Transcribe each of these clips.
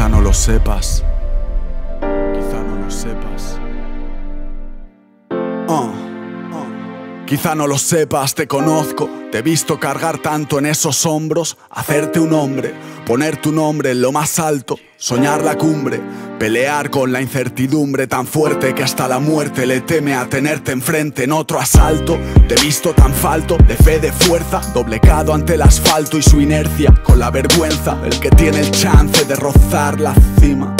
Quizá no lo sepas. Quizá no lo sepas. Oh. Quizá no lo sepas, te conozco. Te he visto cargar tanto en esos hombros, hacerte un hombre, poner tu nombre en lo más alto, soñar la cumbre, pelear con la incertidumbre tan fuerte que hasta la muerte le teme a tenerte enfrente en otro asalto. Te he visto tan falto de fe, de fuerza, doblegado ante el asfalto y su inercia, con la vergüenza, el que tiene el chance de rozar la cima.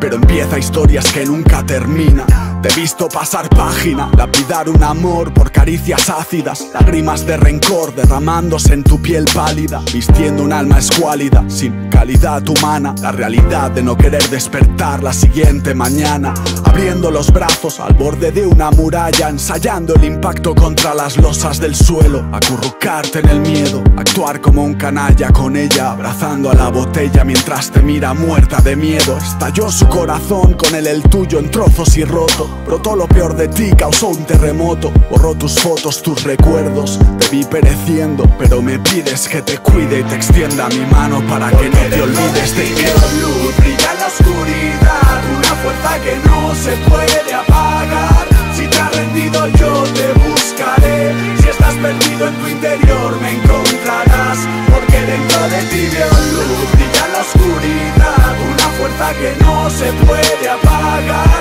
Pero empieza historias que nunca terminan. Te he visto pasar página, lapidar un amor por caricias ácidas, lágrimas de rencor derramándose en tu piel pálida, vistiendo un alma escuálida, sin calidad humana, la realidad de no querer despertar la siguiente mañana, abriendo los brazos al borde de una muralla, ensayando el impacto contra las losas del suelo, acurrucarte en el miedo, actuar como un canalla con ella, abrazando a la botella mientras te mira muerta de miedo, estalló su corazón con él el tuyo en trozos y roto. Brotó lo peor de ti, causó un terremoto. Borró tus fotos, tus recuerdos. Te vi pereciendo, pero me pides que te cuide y te extienda mi mano para que no te olvides de que luz brilla en la oscuridad. Una fuerza que no se puede apagar. Si te has rendido, yo te buscaré. Si estás perdido en tu interior, me encontrarás. Porque dentro de ti veo luz, brilla en la oscuridad. Una fuerza que no se puede apagar.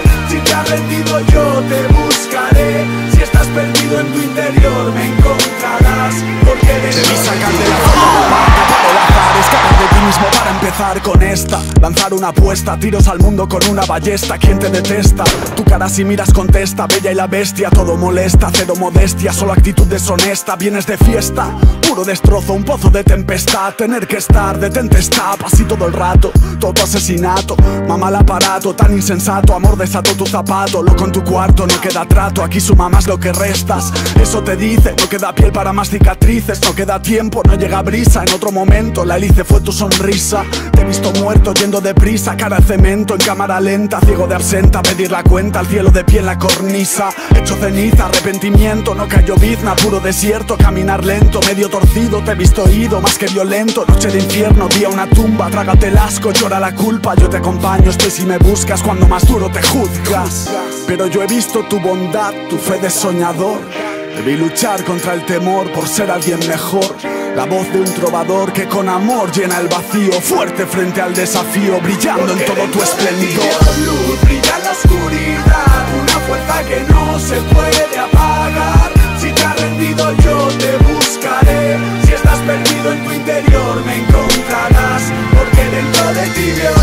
Perdido en tu interior me encontrarás Porque de Debí sacar de la forma para el azar Escapar de ti mismo para empezar con esta Lanzar una apuesta, tiros al mundo con una ballesta ¿Quién te detesta? Tu cara si miras contesta Bella y la bestia, todo molesta Cero modestia, solo actitud deshonesta Vienes de fiesta, puro destrozo Un pozo de tempestad, tener que estar Detente está, así todo el rato Todo asesinato, mamá el aparato Tan insensato, amor desato tu zapato Loco en tu cuarto, no queda trato Aquí suma más lo que restas Eso te dice, no queda piel para más cicatrices No queda tiempo, no llega brisa En otro momento, la hélice fue tu sonrisa Te he visto muerto, yendo deprisa Cara de cemento, en cámara lenta Ciego de absenta, pedir la cuenta Al cielo de pie en la cornisa. Hecho ceniza, arrepentimiento No cayó bizna, puro desierto Caminar lento, medio torcido Te he visto ido, más que violento Noche de infierno, día una tumba Trágate el asco, llora la culpa Yo te acompaño, estoy si me buscas Cuando más duro te juzgas. Pero yo he visto tu bondad, tu fe de soñador. Debí luchar contra el temor por ser alguien mejor. La voz de un trovador que con amor llena el vacío, fuerte frente al desafío, brillando en todo tu esplendor. luz brilla en la oscuridad, una fuerza que no se puede apagar. Si te has rendido yo te buscaré, si estás perdido en tu interior me encontrarás, porque dentro de ti veo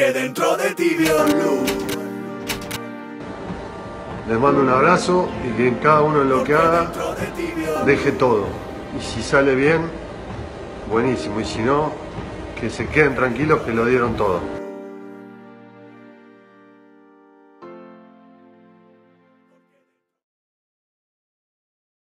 Porque dentro de ti luz. Les mando un abrazo y que en cada uno en lo que haga deje todo. Y si sale bien, buenísimo. Y si no, que se queden tranquilos que lo dieron todo.